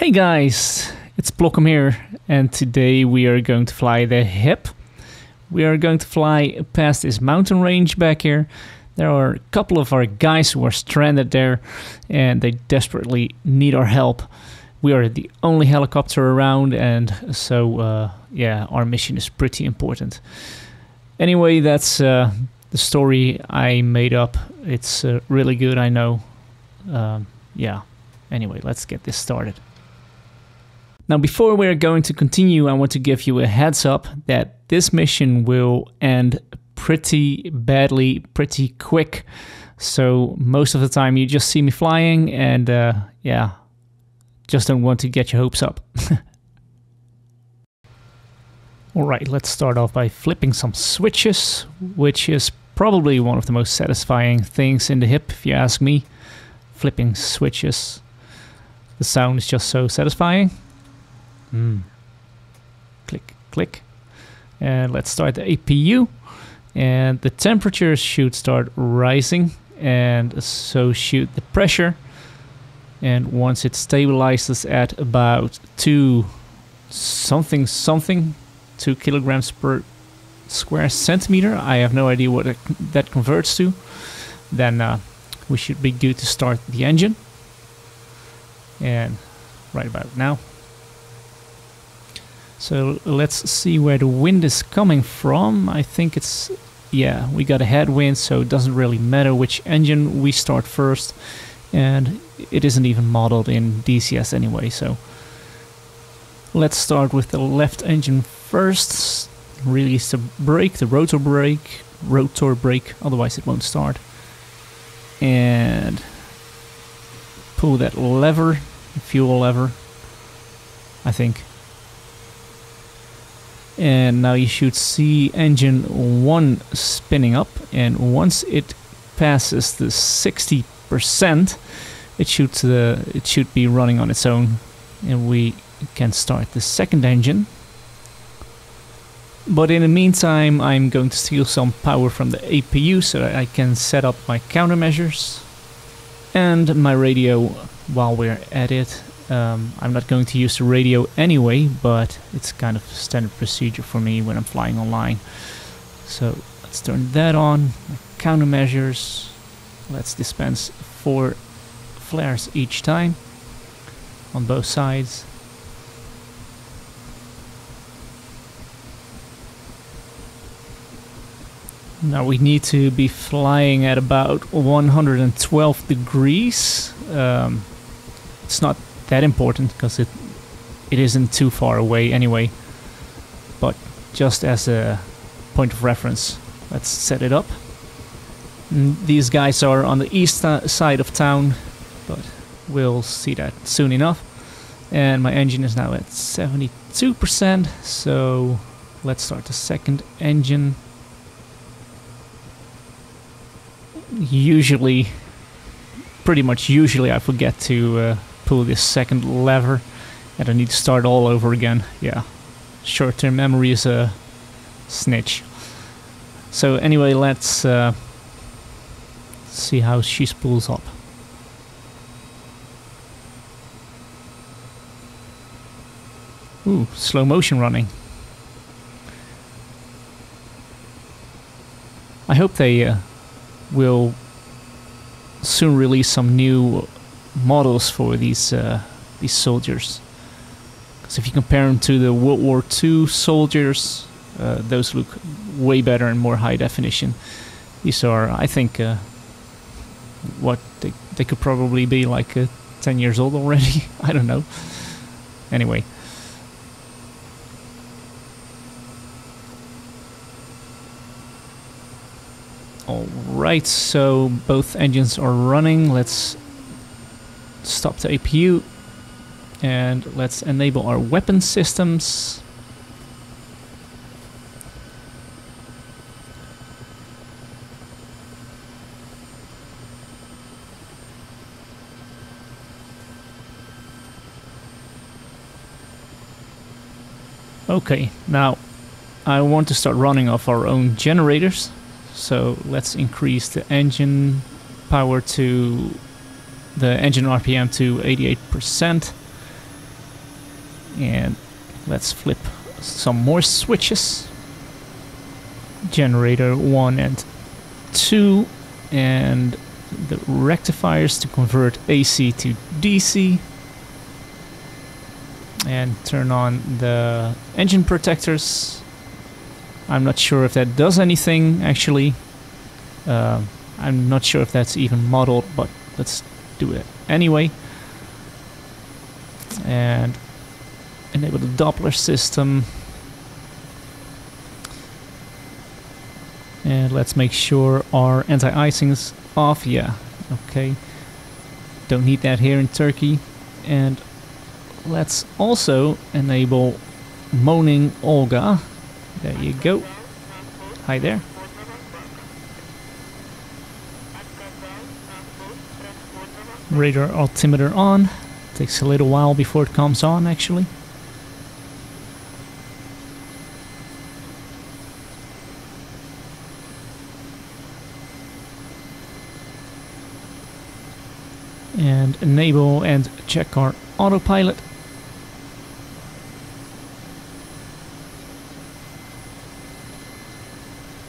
Hey guys, it's Plokkum here, and today we are going to fly the HIP. We are going to fly past this mountain range back here. There are a couple of our guys who are stranded there, and they desperately need our help. We are the only helicopter around, and so uh, yeah, our mission is pretty important. Anyway, that's uh, the story I made up. It's uh, really good, I know. Um, yeah. Anyway, let's get this started. Now, before we're going to continue, I want to give you a heads up that this mission will end pretty badly, pretty quick. So, most of the time, you just see me flying, and uh, yeah, just don't want to get your hopes up. Alright, let's start off by flipping some switches, which is probably one of the most satisfying things in the hip, if you ask me. Flipping switches. The sound is just so satisfying. Mm. Click, click. And let's start the APU. And the temperature should start rising, and so should the pressure. And once it stabilizes at about two something something, two kilograms per square centimeter, I have no idea what that converts to, then uh, we should be good to start the engine. And right about now. So let's see where the wind is coming from. I think it's, yeah, we got a headwind, so it doesn't really matter which engine we start first. And it isn't even modeled in DCS anyway, so let's start with the left engine first. Release the brake, the rotor brake, rotor brake, otherwise it won't start. And pull that lever, fuel lever, I think and now you should see engine 1 spinning up. And once it passes the 60% it should uh, it should be running on its own. And we can start the second engine. But in the meantime I'm going to steal some power from the APU so that I can set up my countermeasures and my radio while we're at it um, I'm not going to use the radio anyway, but it's kind of standard procedure for me when I'm flying online. So let's turn that on. Countermeasures. Let's dispense four flares each time on both sides. Now we need to be flying at about 112 degrees. Um, it's not that important because it it isn't too far away anyway. But just as a point of reference, let's set it up. And these guys are on the east side of town, but we'll see that soon enough. And my engine is now at 72%, so let's start the second engine. Usually, pretty much usually I forget to uh, pull this second lever and I need to start all over again. Yeah, short-term memory is a snitch. So anyway, let's uh, see how she spools up. Ooh, slow motion running. I hope they uh, will soon release some new models for these uh, these soldiers. Because if you compare them to the World War II soldiers, uh, those look way better and more high definition. These are, I think, uh, what they they could probably be like uh, 10 years old already. I don't know. Anyway. Alright, so both engines are running. Let's stop the APU and let's enable our weapon systems. Okay, now I want to start running off our own generators. So let's increase the engine power to the engine RPM to 88%. And let's flip some more switches. Generator 1 and 2 and the rectifiers to convert AC to DC and turn on the engine protectors. I'm not sure if that does anything actually. Uh, I'm not sure if that's even modeled, but let's do it anyway. And enable the Doppler system. And let's make sure our anti-icing is off. Yeah, okay. Don't need that here in Turkey. And let's also enable moaning Olga. There you go. Hi there. Radar altimeter on. Takes a little while before it comes on actually. and enable and check our autopilot.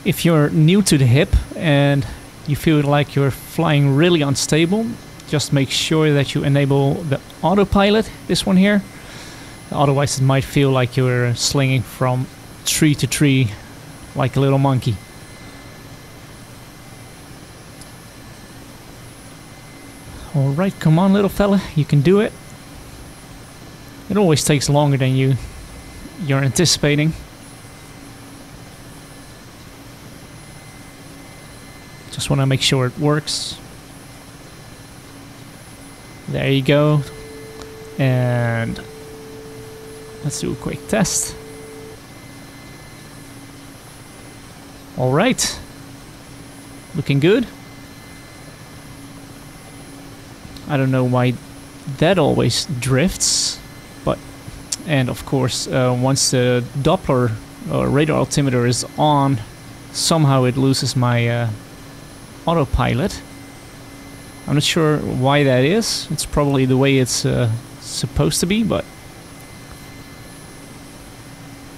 If you're new to the hip and you feel like you're flying really unstable, just make sure that you enable the autopilot, this one here. Otherwise it might feel like you're slinging from tree to tree like a little monkey. Alright, come on little fella, you can do it. It always takes longer than you you're anticipating. Just want to make sure it works. There you go. And let's do a quick test. Alright. Looking good. I don't know why that always drifts, but and of course uh, once the Doppler or radar altimeter is on, somehow it loses my uh, autopilot. I'm not sure why that is. It's probably the way it's uh, supposed to be, but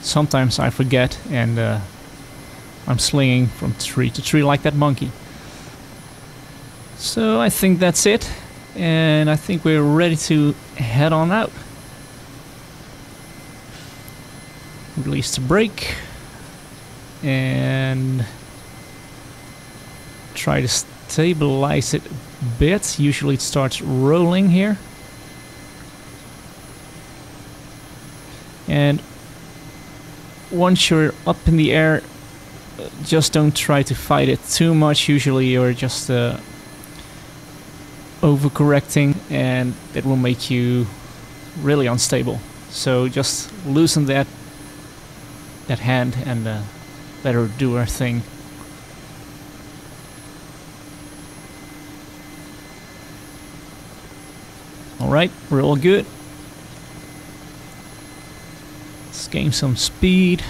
sometimes I forget and uh, I'm slinging from tree to tree like that monkey. So I think that's it and I think we're ready to head on out. Release the brake and try to stabilize it a bit. Usually it starts rolling here. And once you're up in the air, just don't try to fight it too much. Usually you're just uh, overcorrecting and it will make you really unstable. So just loosen that that hand and uh, let her do her thing. Alright, we're all good. Let's gain some speed.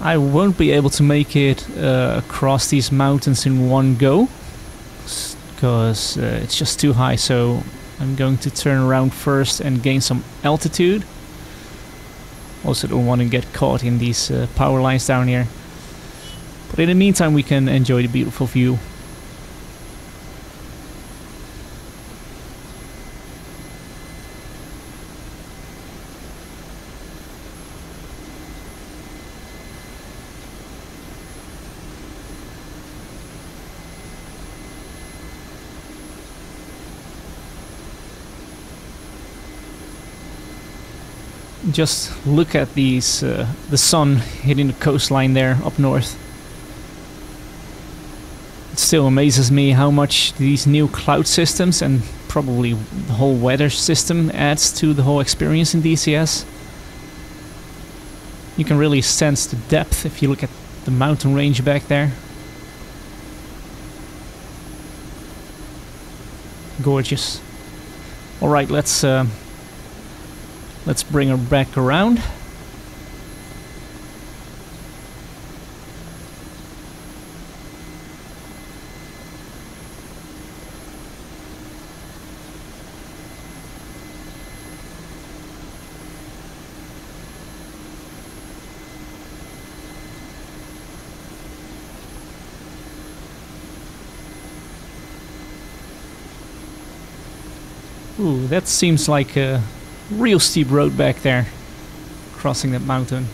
I won't be able to make it uh, across these mountains in one go because uh, it's just too high so I'm going to turn around first and gain some altitude also don't want to get caught in these uh, power lines down here. But in the meantime we can enjoy the beautiful view just look at these uh, the sun hitting the coastline there up north. It still amazes me how much these new cloud systems and probably the whole weather system adds to the whole experience in DCS. You can really sense the depth if you look at the mountain range back there. Gorgeous. Alright, let's uh, Let's bring her back around. Ooh, that seems like a real steep road back there, crossing that mountain.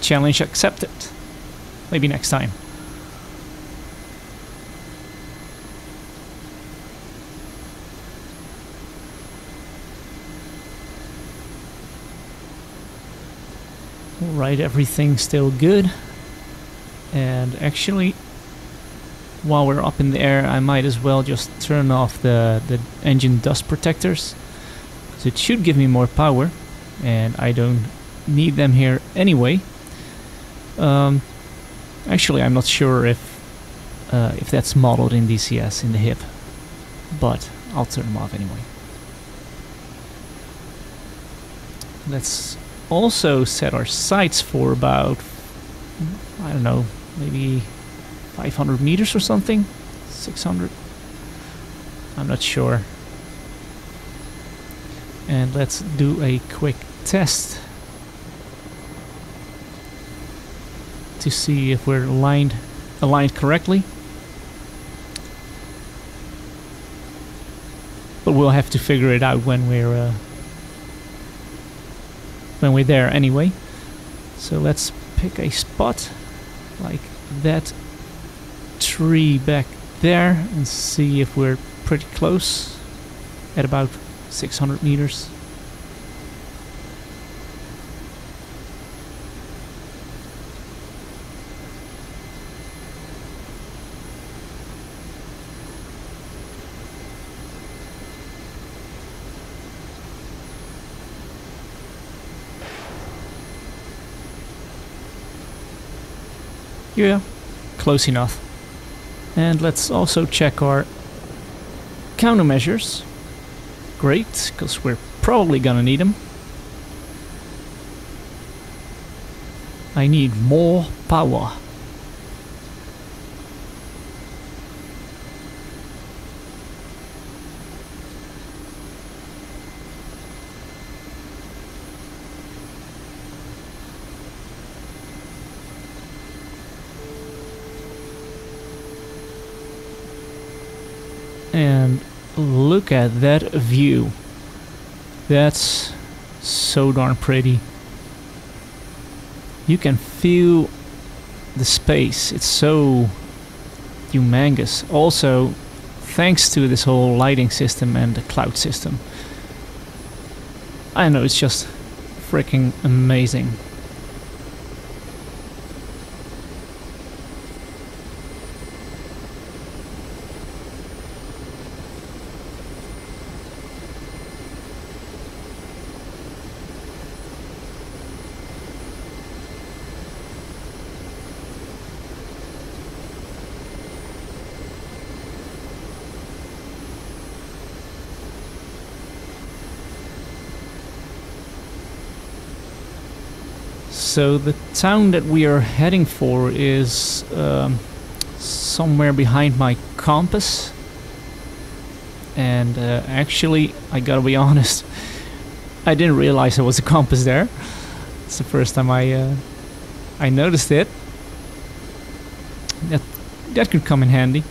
Challenge accepted. Maybe next time. Alright, everything's still good. And actually, while we're up in the air, I might as well just turn off the, the engine dust protectors. So it should give me more power, and I don't need them here anyway. Um, actually, I'm not sure if uh, if that's modeled in DCS in the hip, but I'll turn them off anyway. Let's also set our sights for about, I don't know, maybe 500 meters or something? 600? I'm not sure. And let's do a quick test to see if we're aligned aligned correctly. But we'll have to figure it out when we're uh, when we're there anyway. So let's pick a spot like that tree back there and see if we're pretty close at about 600 meters. Yeah, close enough. And let's also check our countermeasures. Great, because we're probably gonna need them. I need more power. And look at that view. That's so darn pretty. You can feel the space. It's so humongous. Also, thanks to this whole lighting system and the cloud system. I know it's just freaking amazing. So the town that we are heading for is um, somewhere behind my compass. And uh, actually, I gotta be honest, I didn't realize there was a compass there. It's the first time I uh, I noticed it. That that could come in handy.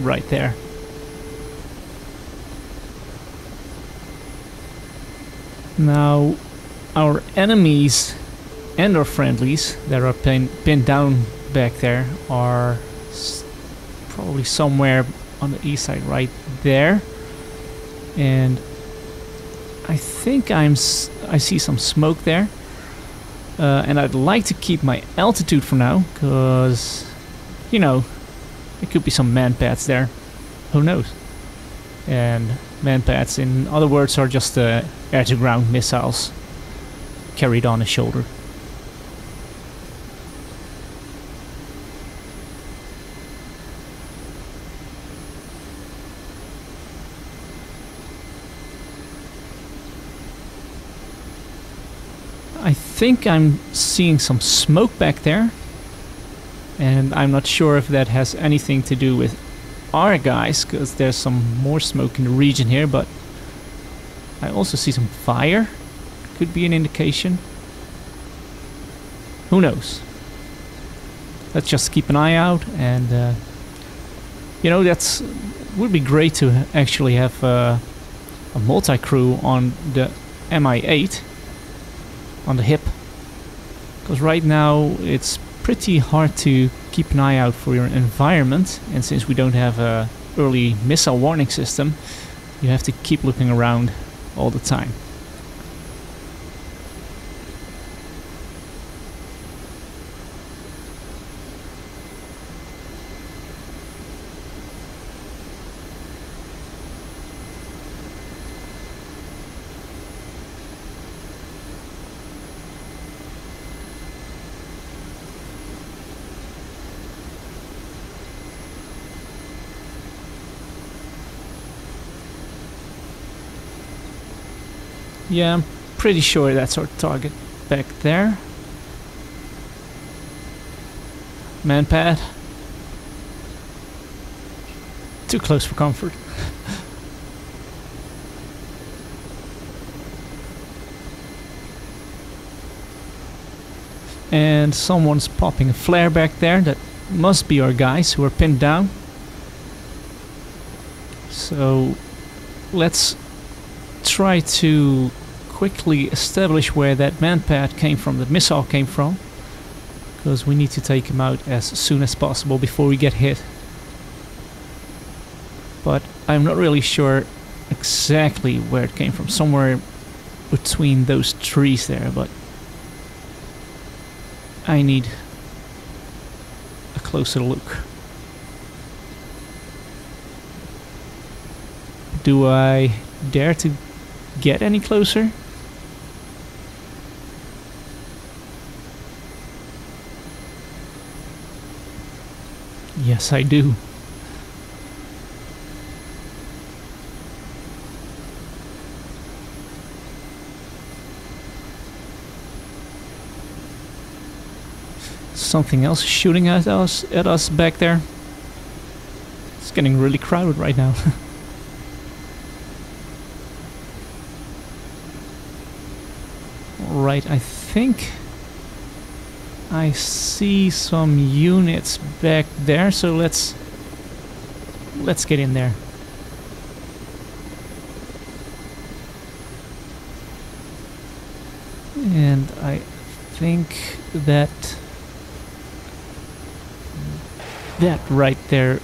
Right there. Now, our enemies and our friendlies that are pin pinned down back there are probably somewhere on the east side right there. And I think I'm s I see some smoke there. Uh, and I'd like to keep my altitude for now, because, you know, there could be some manpads there. Who knows? And manpads, in other words, are just uh, air-to-ground missiles carried on a shoulder. I think I'm seeing some smoke back there. And I'm not sure if that has anything to do with our guys, because there's some more smoke in the region here, but I also see some fire. Could be an indication. who knows? Let's just keep an eye out and uh, you know that's would be great to actually have uh, a multi-crew on the Mi-8 on the hip because right now it's pretty hard to keep an eye out for your environment. And since we don't have a early missile warning system you have to keep looking around all the time Yeah, I'm pretty sure that's our target back there. Manpad. Too close for comfort. and someone's popping a flare back there. That must be our guys who are pinned down. So let's try to quickly establish where that manpad came from, the missile came from. Because we need to take him out as soon as possible before we get hit. But I'm not really sure exactly where it came from. Somewhere between those trees there, but I need a closer look. Do I dare to get any closer? Yes, I do. Something else shooting at us at us back there. It's getting really crowded right now. right, I think I see some units back there, so let's let's get in there. And I think that that right there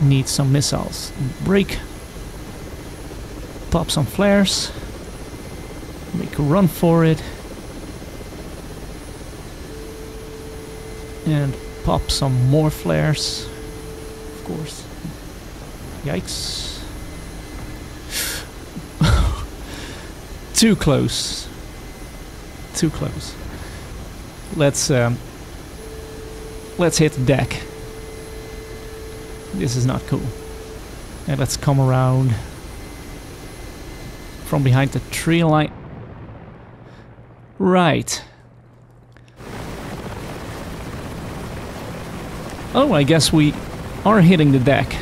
needs some missiles. Break pop some flares, make a run for it, and pop some more flares, of course. Yikes. Too close. Too close. Let's um, let's hit the deck. This is not cool. And let's come around from behind the tree line. Right. Oh, I guess we are hitting the deck.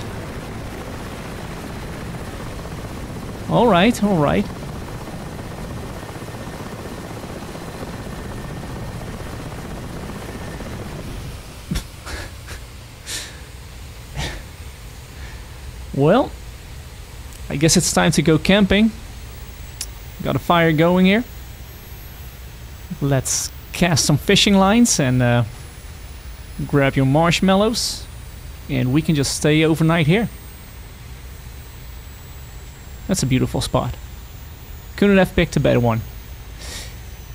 Alright, alright. well, I guess it's time to go camping. Got a fire going here. Let's cast some fishing lines and uh, grab your marshmallows. And we can just stay overnight here. That's a beautiful spot. Couldn't have picked a better one.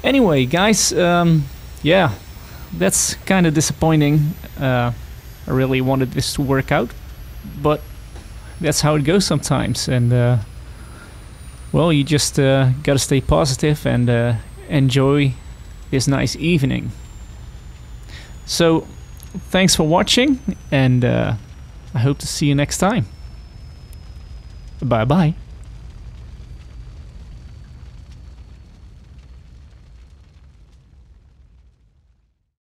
Anyway, guys, um, yeah, that's kind of disappointing. Uh, I really wanted this to work out, but that's how it goes sometimes. And uh, well, you just uh, gotta stay positive and uh, enjoy this nice evening. So, thanks for watching, and uh, I hope to see you next time. Bye bye.